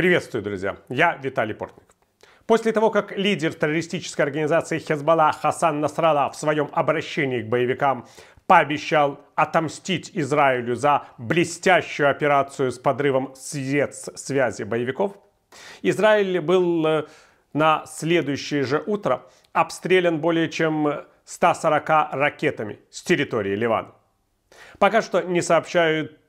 Приветствую, друзья! Я Виталий Портник. После того, как лидер террористической организации Хезбалла Хасан Насралла в своем обращении к боевикам пообещал отомстить Израилю за блестящую операцию с подрывом связи боевиков, Израиль был э, на следующее же утро обстрелян более чем 140 ракетами с территории Ливана. Пока что не сообщают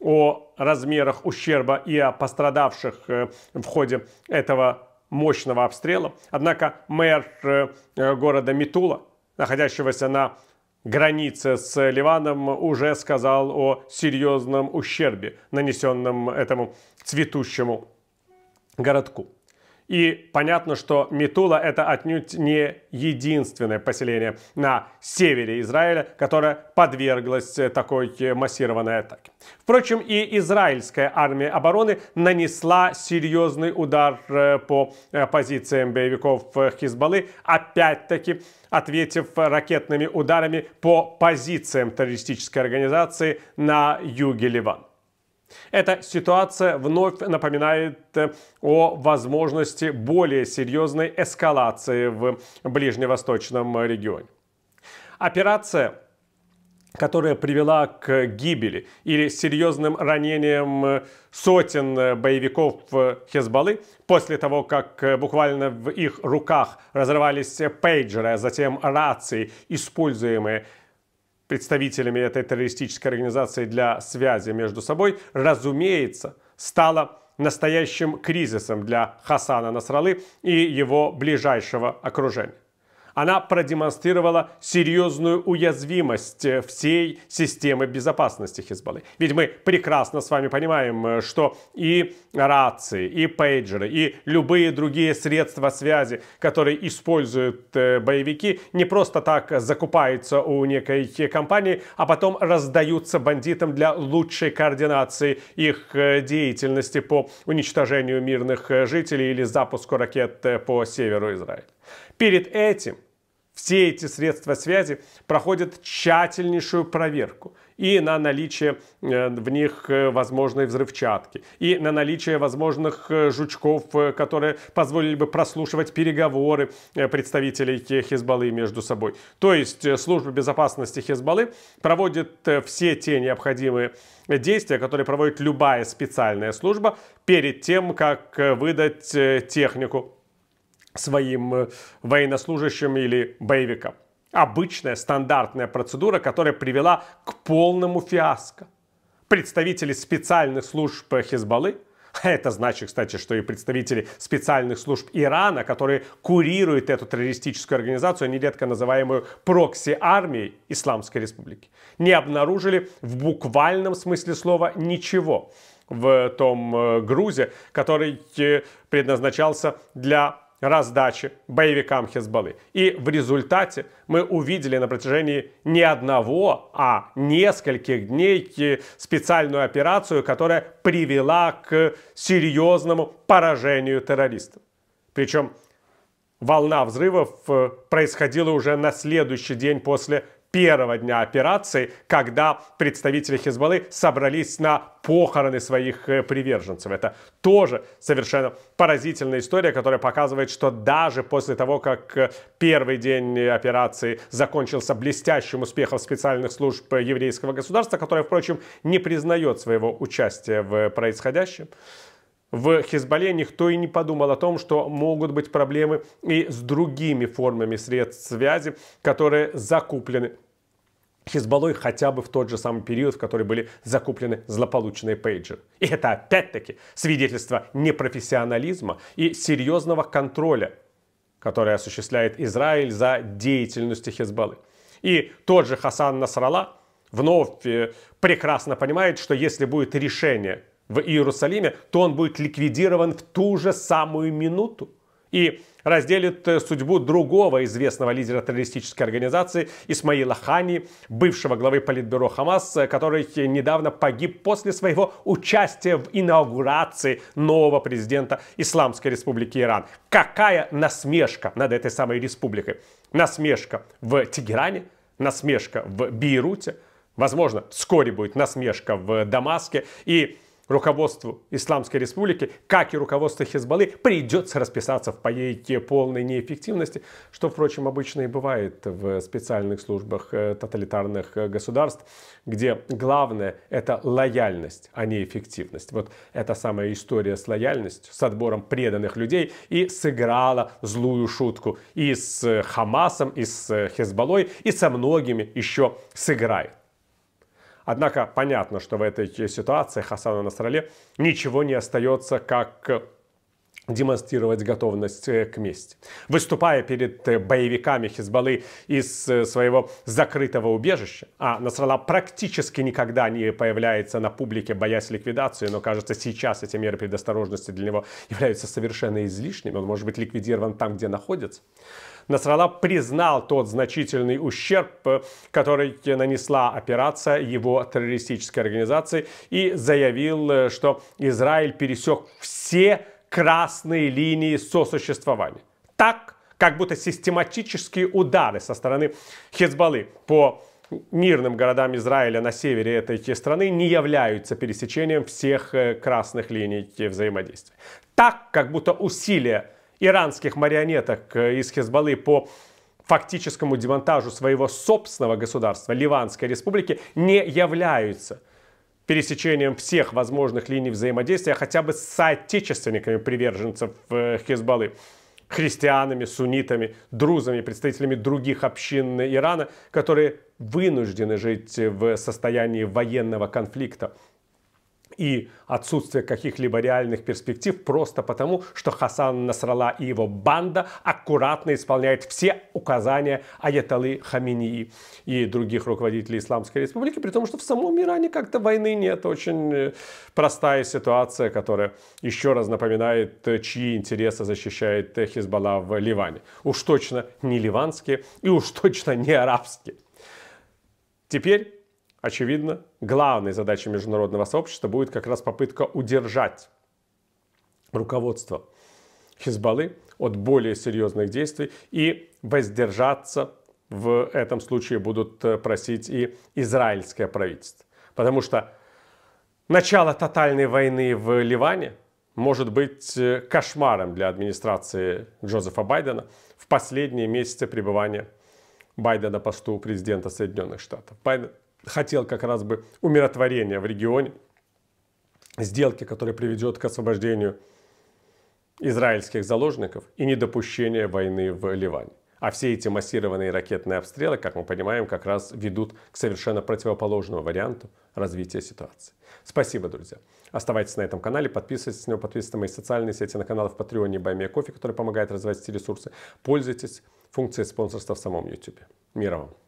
о размерах ущерба и о пострадавших э, в ходе этого мощного обстрела. Однако мэр э, города Митула, находящегося на границе с Ливаном, уже сказал о серьезном ущербе, нанесенном этому цветущему городку. И понятно, что Митула это отнюдь не единственное поселение на севере Израиля, которое подверглось такой массированной атаке. Впрочем, и израильская армия обороны нанесла серьезный удар э, по э, позициям боевиков Хизбаллы, опять-таки ответив ракетными ударами по позициям террористической организации на юге Ливана. Эта ситуация вновь напоминает э, о возможности более серьезной эскалации в ближневосточном регионе. Операция которая привела к гибели или серьезным ранениям сотен боевиков Хезбаллы после того, как буквально в их руках разрывались пейджеры, а затем рации, используемые представителями этой террористической организации для связи между собой, разумеется, стало настоящим кризисом для Хасана Насралы и его ближайшего окружения она продемонстрировала серьезную уязвимость всей системы безопасности Хизбаллы. Ведь мы прекрасно с вами понимаем, что и рации, и пейджеры, и любые другие средства связи, которые используют э, боевики, не просто так закупаются у некой компании, а потом раздаются бандитам для лучшей координации их э, деятельности по уничтожению мирных э, жителей или запуску ракет по северу Израиля. Перед этим все эти средства связи проходят тщательнейшую проверку и на наличие э, в них э, возможной взрывчатки, и на наличие возможных э, жучков, которые позволили бы прослушивать переговоры представителей Хизбаллы между собой. То есть служба безопасности Хизбаллы проводит все те необходимые действия, которые проводит любая специальная служба перед тем, как выдать технику своим э, военнослужащим или боевикам. Обычная стандартная процедура, которая привела к полному фиаско. Представители специальных служб Хизбаллы, а это значит, кстати, что и представители специальных служб Ирана, которые курируют эту террористическую организацию, нередко называемую прокси-армией Исламской Республики, не обнаружили в буквальном смысле слова ничего в том э, грузе, который э, предназначался для раздачи боевикам Хезбаллы. И в результате мы увидели на протяжении не одного, а нескольких дней специальную операцию, которая привела к серьезному поражению террористов. Причем волна взрывов э, происходила уже на следующий день после первого дня операции, когда представители Хизбаллы собрались на похороны своих э, приверженцев. Это тоже совершенно поразительная история, которая показывает, что даже после того, как э, первый день операции закончился блестящим успехом специальных служб еврейского государства, которое, впрочем, не признает своего участия в происходящем, в Хизбалле никто и не подумал о том, что могут быть проблемы и с другими формами средств связи, которые закуплены Хизбаллой хотя бы в тот же самый период, в который были закуплены злополучные пейджеры. И это опять-таки свидетельство непрофессионализма и серьезного контроля, который осуществляет Израиль за деятельностью Хизбаллы. И тот же Хасан Насралла вновь э, прекрасно понимает, что если будет решение в Иерусалиме, то он будет ликвидирован в ту же самую минуту. И разделит э, судьбу другого известного лидера террористической организации Исмаила Хани, бывшего главы политбюро Хамас, э, который недавно погиб после своего участия в инаугурации нового президента Исламской Республики Иран. Какая насмешка над этой самой республикой. Насмешка в Тегеране, насмешка в Бейруте, возможно, вскоре будет насмешка в Дамаске. И руководству Исламской Республики, как и руководству Хизбаллы, придется расписаться в поедке полной неэффективности, что, впрочем, обычно и бывает в специальных службах э, тоталитарных э, государств, где главное – это лояльность, а не эффективность. Вот эта самая история с лояльностью, с отбором преданных людей и сыграла злую шутку и с Хамасом, и с Хизбаллой, и со многими еще сыграет. Однако понятно, что в этой ситуации Хасану Насрале ничего не остается, как демонстрировать готовность э, к мести. Выступая перед э, боевиками Хизбаллы из э, своего закрытого убежища, а Насрала практически никогда не появляется на публике, боясь ликвидации, но кажется, сейчас эти меры предосторожности для него являются совершенно излишними, он может быть ликвидирован там, где находится. Насралла признал тот значительный ущерб, который нанесла операция его террористической организации и заявил, что Израиль пересек все красные линии сосуществования. Так, как будто систематические удары со стороны Хезбаллы по мирным городам Израиля на севере этой страны не являются пересечением всех э, красных линий взаимодействия. Так, как будто усилия иранских марионеток э, из Хезбаллы по фактическому демонтажу своего собственного государства, Ливанской республики, не являются пересечением всех возможных линий взаимодействия хотя бы с соотечественниками приверженцев э, Хезбаллы, христианами, суннитами, друзами, представителями других общин Ирана, которые вынуждены жить в состоянии военного конфликта и отсутствие каких-либо реальных перспектив просто потому, что Хасан Насрала и его банда аккуратно исполняют все указания Аяталы Хаминии и других руководителей Исламской Республики, при том, что в самом Иране как-то войны нет. Очень э, простая ситуация, которая еще раз напоминает, чьи интересы защищает Хизбалла в Ливане. Уж точно не ливанские и уж точно не арабские. Теперь очевидно, главной задачей международного сообщества будет как раз попытка удержать руководство Хизбаллы от более серьезных действий и воздержаться в этом случае будут э, просить и израильское правительство. Потому что начало тотальной войны в Ливане может быть э, кошмаром для администрации Джозефа Байдена в последние месяцы пребывания Байдена на посту президента Соединенных Штатов. Байден хотел как раз бы умиротворения в регионе, сделки, которая приведет к освобождению израильских заложников и недопущения войны в Ливане. А все эти массированные ракетные обстрелы, как мы понимаем, как раз ведут к совершенно противоположному варианту развития ситуации. Спасибо, друзья. Оставайтесь на этом канале, подписывайтесь на него, подписывайтесь на мои социальные сети, на канал в Патреоне Баймия Кофе, который помогает развивать эти ресурсы. Пользуйтесь функцией спонсорства в самом YouTube. Мира вам!